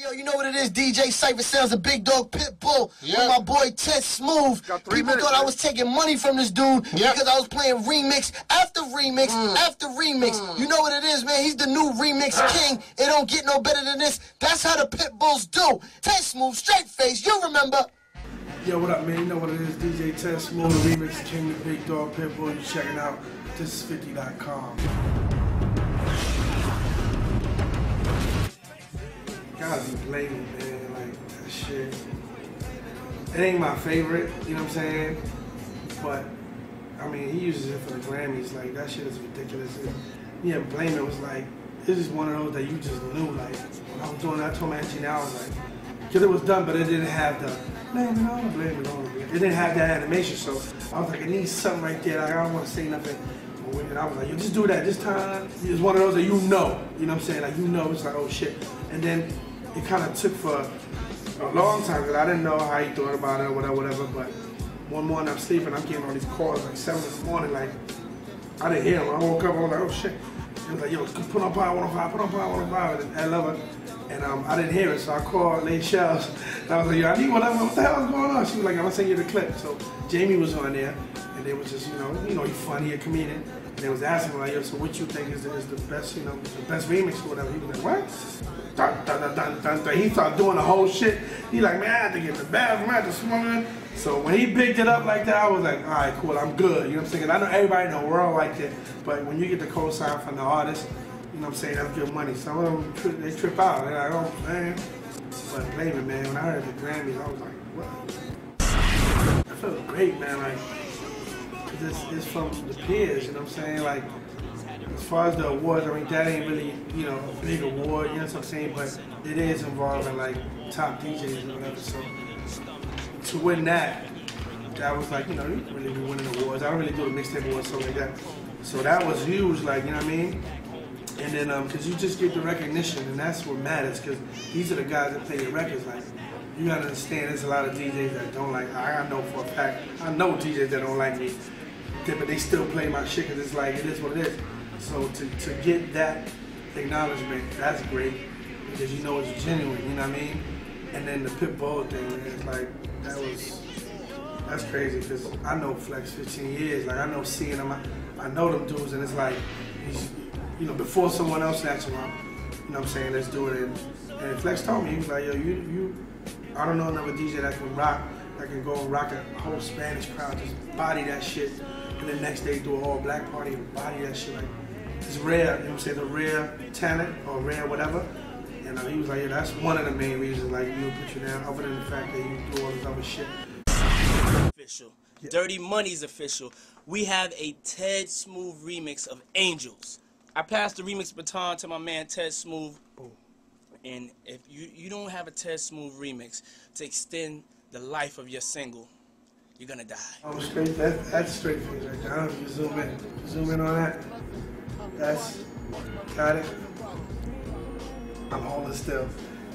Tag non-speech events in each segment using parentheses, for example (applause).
Yo, you know what it is? DJ Cipha Sounds, a big dog pit bull. Yeah. With my boy Ted Smooth. People minutes, thought I was taking money from this dude Yeah. because I was playing remix after remix Mm. after remix. You know what it is, man? He's the new remix (sighs) king. It don't get no better than this. That's how the pit bulls do. Ted Smooth, straight face. You remember? Yo, what up, man? You know what it is? DJ Ted Smooth, the remix king, the big dog pitbull. You checking out this50.com. Gotta be blaming, man. Like that shit. It ain't my favorite. You know what I'm saying? But I mean, he uses it for the Grammys. Like that shit is ridiculous. And, yeah, blame it was like this is one of those that you just knew. Like when I was doing that, I told my engineer, I was like, because it was done, but it didn't have the blame it on, blame it on. It didn't have that animation, so I was like, it needs something right there. Like I don't want to say nothing. And I was like, yo, just do that this time. It's one of those that you know. You know what I'm saying? Like you know, it's like, oh shit. And then it kind of took for a long time because I didn't know how he thought about it or whatever, whatever. But one morning I'm sleeping, I'm getting all these calls like seven in the morning, like I didn't hear him. I woke up, I was like, oh shit. He was like, yo, put on power 105, put on power 105, and I love it. And um, I didn't hear it, so I called Lady Shells. And (laughs) I was like, yo, I need one. What the hell is going on? She was like, I'm gonna send you the clip. So Jamie was on there, and they was just, you know, you know, he's funny, a comedian. And they was asking like, yo, so what you think is the, is the best, you know, the best remix or whatever? He was like, what? Dun, dun, dun, dun, dun, dun. He started doing the whole shit. He like, man, I have to get the bathroom, I have to smoke it. So when he picked it up like that, I was like, all right, cool, I'm good. You know what I'm saying? I know everybody in the world like it, but when you get the co-sign from the artist, you know what I'm saying, that's good money. Some of them, they trip out. They're like, oh, man. But blame it, man. When I heard the Grammys, I was like, what? I felt great, man. Like, it's, it's from the peers, you know what I'm saying? Like, as far as the awards, I mean, that ain't really, you know, a big award, you know what I'm saying? But it is involving, like, top DJs and whatever. So to win that, that was like, you know, you really be winning awards. I don't really do the mixtape awards, something like that. So that was huge, like, you know what I mean? And then, um, cause you just get the recognition, and that's what matters, cause these are the guys that play your records. Like, you gotta understand, there's a lot of DJs that don't like. I, know for a fact, I know DJs that don't like me, but they still play my shit, cause it's like it is what it is. So to, to get that acknowledgement, that's great, because you know it's genuine. You know what I mean? And then the Pitbull thing, man, it's like that was that's crazy because I know Flex 15 years. Like I know seeing him, I, I know them dudes, and it's like, you know, before someone else snatch him up, you know what I'm saying? Let's do it. And, and Flex told me he was like, yo, you, you, I don't know another DJ that can rock, that can go and rock a whole Spanish crowd, just body that shit, and the next day do a whole black party and body that shit. Like it's rare. You know what I'm saying? The rare talent or rare whatever. And uh, he was like, yeah, that's one of the main reasons. Like you put you down, other than the fact that you do all this other shit. official. Dirty Money's official. We have a Ted Smooth remix of Angels. I passed the remix baton to my man Ted Smooth. And if you, you don't have a Ted Smooth remix to extend the life of your single, you're gonna die. I'm straight. That, that's straight face right there. I don't know if you zoom in. Zoom in on that. That's got it. I'm holding still.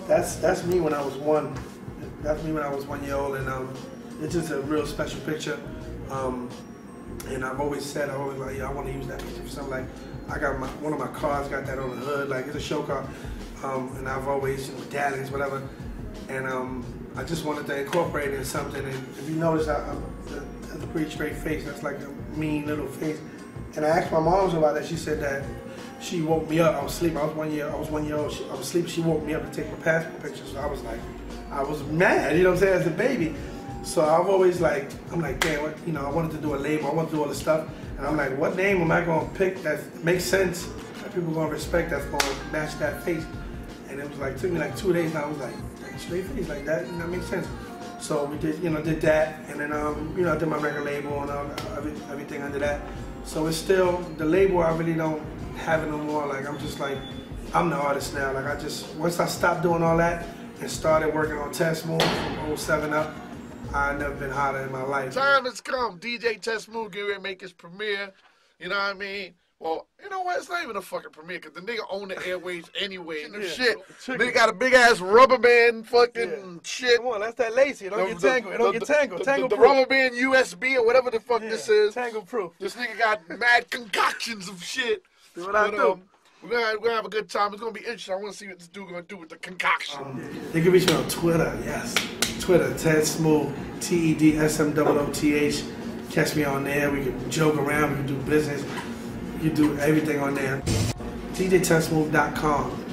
That's that's me when I was one. That's me when I was one year old, and um, it's just a real special picture. Um, and I've always said, I always like, yeah, I want to use that picture for something. Like, I got my one of my cars got that on the hood, like it's a show car, um, and I've always you know, Dallas, whatever. And um, I just wanted to incorporate it in something. And if you notice, I, I'm, a pretty straight face. That's like a mean little face. And I asked my mom about that. She said that she woke me up. I was asleep. I was one year. I was one year old. She, I was asleep. She woke me up to take my passport picture. So I was like, I was mad. You know what I'm saying? As a baby. So I've always like, I'm like, damn, what, you know, I wanted to do a label. I wanted to do all this stuff. And I'm like, what name am I gonna pick that makes sense? That people gonna respect. That's gonna match that face. And it was like took me like two days. And I was like, straight face like that. Know, that makes sense. So we did, you know, did that, and then um, you know, I did my record label and everything under that. So it's still the label. I really don't have it no more. Like I'm just like, I'm the artist now. Like I just once I stopped doing all that and started working on Ted Smooth from 07 up, I never been hotter in my life. Time has come. DJ Ted Smooth getting ready to make his premiere. You know what I mean? Well, you know what? It's not even a fucking premiere because the nigga own the airwaves anyway. And Yeah. shit. Chicken. Nigga got a big ass rubber band fucking Yeah. shit. Come on, that's that lacy. Don't get The- tangled. Don't the- get tangled. the- Tangle The, proof. rubber band USB or whatever the fuck Yeah, this is. Tangle proof. This nigga got mad concoctions of shit. Do what I do. um, We're gonna, we're gonna have a good time. It's gonna be interesting. I want to see what this dude gonna do with the concoction. They can reach me on Twitter, yes. Twitter, Ted Smooth, T E D S M O O T H. Catch me on there. We can joke around. We can do business. You do everything on there. DJTedSmooth.com.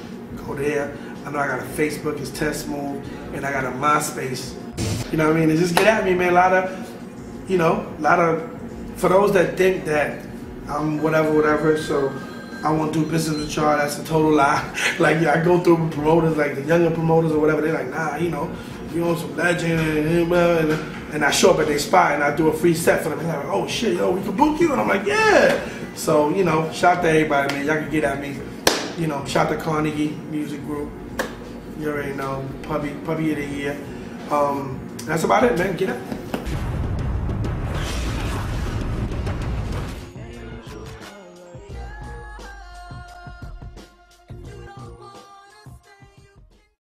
Go there. I know I got a Facebook, it's Smooth, and I got a MySpace. You know what I mean? And just get at me, man. A lot of, you know, a lot of, for those that think that I'm whatever, whatever, so I won't do business with y'all, that's a total lie. (laughs) like, yeah, I go through promoters, like the younger promoters or whatever, they're like, nah, you know, you on some legend, and, and, and I show up at their spot and I do a free set for them. And they're like, oh shit, yo, we can book you? And I'm like, yeah. So, you know, shout to everybody, man. Y'all can get at me. You know, shout to Carnegie Music Group. You already know, Puppy, Puppy of the Year. Um, that's about it, man. Get up.